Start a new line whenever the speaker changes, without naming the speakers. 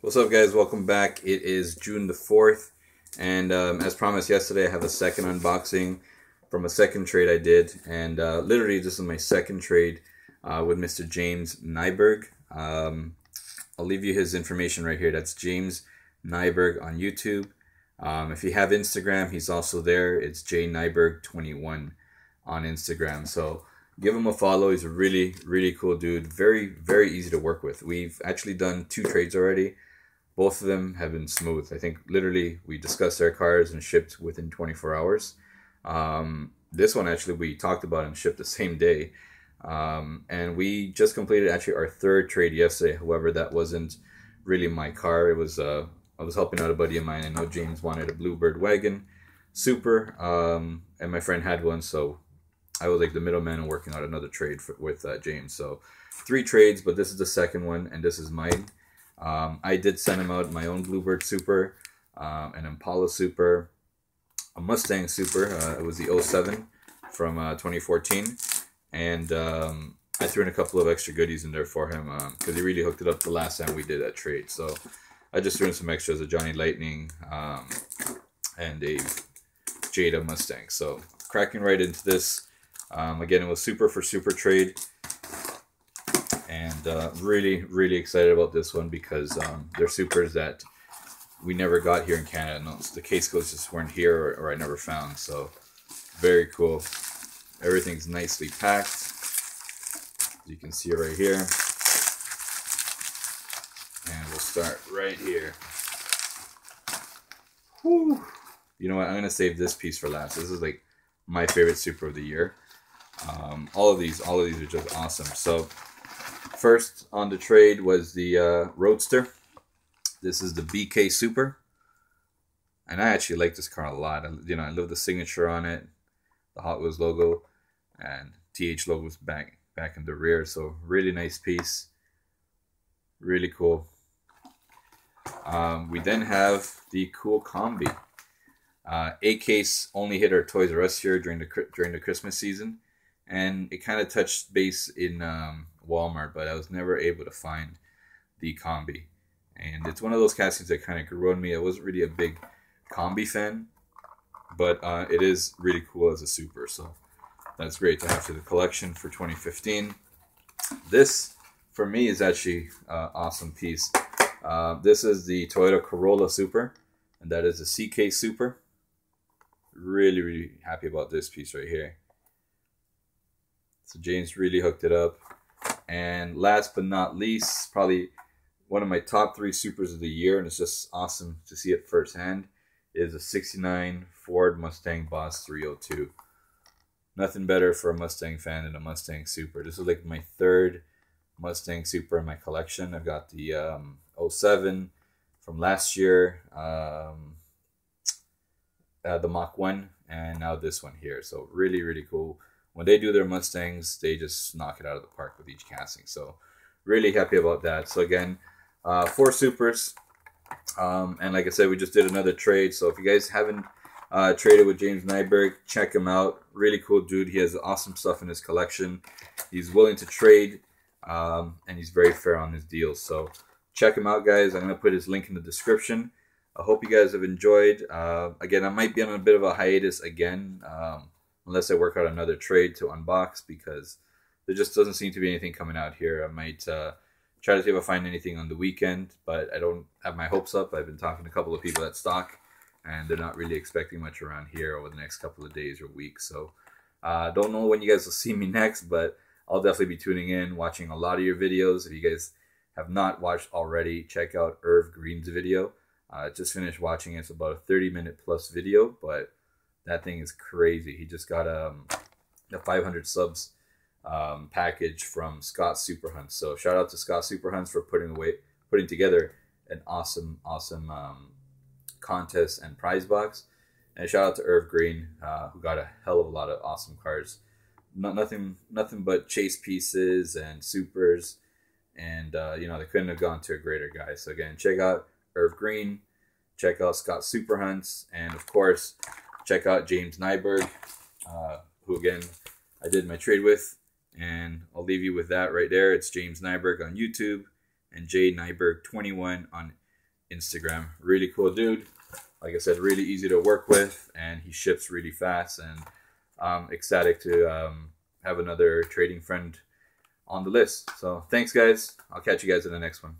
What's up, guys? Welcome back. It is June the 4th, and um, as promised yesterday, I have a second unboxing from a second trade I did, and uh, literally, this is my second trade uh, with Mr. James Neiberg. Um, I'll leave you his information right here. That's James Neiberg on YouTube. Um, if you have Instagram, he's also there. It's J Neiberg21 on Instagram. So give him a follow. He's a really, really cool dude. Very, very easy to work with. We've actually done two trades already. Both of them have been smooth. I think literally we discussed their cars and shipped within 24 hours. Um, this one actually we talked about and shipped the same day. Um, and we just completed actually our third trade yesterday. However, that wasn't really my car. It was uh, I was helping out a buddy of mine. I know James wanted a Bluebird wagon, super, um, and my friend had one, so I was like the middleman and working out another trade for, with uh, James. So three trades, but this is the second one, and this is mine. Um, I did send him out my own Bluebird Super, um, an Impala Super, a Mustang Super. Uh, it was the 07 from uh, 2014. And um, I threw in a couple of extra goodies in there for him because um, he really hooked it up the last time we did that trade. So I just threw in some extras, a Johnny Lightning um, and a Jada Mustang. So cracking right into this. Um, again, it was super for super trade and uh, really, really excited about this one because um, they're supers that we never got here in Canada. No, the case codes just weren't here or, or, I never found. So very cool. Everything's nicely packed. As you can see right here. And we'll start right here. Whew. You know what? I'm going to save this piece for last. This is like my favorite super of the year. Um, all of these, all of these are just awesome. So First on the trade was the uh, Rrroadster. This is the BK Super. And I actually like this car a lot. I, you know, I love the signature on it, the Hot Wheels logo, and TH logo's back back in the rear. So really nice piece. Really cool. Um, we then have the Kool Kombi. Uh, A case only hit our Toys R Us here during the during the Christmas season, and it kind of touched base in um, Walmart, but I was never able to find the Kombi. And it's one of those castings that kind of grew on me. I wasn't really a big Kombi fan, but uh, it is really cool as a super. So that's great to have for the collection for 2015. This, for me, is actually an awesome piece. Uh, this is the Toyota Corolla Super, and that is a CK Super. Really, really happy about this piece right here. So James really hooked it up. And last but not least, probably one of my top three supers of the year, and it's just awesome to see it firsthand, is a 69 Ford Mustang Boss 302. Nothing better for a Mustang fan than a Mustang Super. This is like my third Mustang Super in my collection. I've got the um, 07 from last year, um, uh, the Mach 1, and now this one here. So really, really cool when they do their Mustangs, they just knock it out of the park with each casting. So really happy about that. So again, uh, four supers. Um, and like I said, we just did another trade. So if you guys haven't uh, traded with James Neiberg, check him out. Really cool dude. He has awesome stuff in his collection. He's willing to trade, um, and he's very fair on his deals. So check him out, guys. I'm going to put his link in the description. I hope you guys have enjoyed. Uh, again, I might be on a bit of a hiatus again. Um, unless I work out another trade to unbox because there just doesn't seem to be anything coming out here. I might uh, try to see if I find anything on the weekend, but I don't have my hopes up. I've been talking to a couple of people at stock, and they're not really expecting much around here over the next couple of days or weeks. So uh, don't know when you guys will see me next, but I'll definitely be tuning in, watching a lot of your videos. If you guys have not watched already, check out Irv Green's video. Uh, just finished watching it. It's about a 30 minute plus video, but that thing is crazy. He just got um, a 500 subs um, package from Scott Super Hunts. So shout out to Scott Super Hunts for putting away, putting together an awesome, awesome um, contest and prize box. And shout out to Irv Green, uh, who got a hell of a lot of awesome cards. Not nothing, nothing but chase pieces and supers, and uh, you know they couldn't have gone to a greater guy. So again, check out Irv Green, check out Scott Super Hunts, and of course, check out James Neiberg, uh, who again I did my trade with, and I'll leave you with that right there. It's James Neiberg on YouTube and J Neiberg 21 on Instagram. Really cool dude. Like I said, really easy to work with, and he ships really fast. And I'm ecstatic to um, have another trading friend on the list. So thanks, guys. I'll catch you guys in the next one.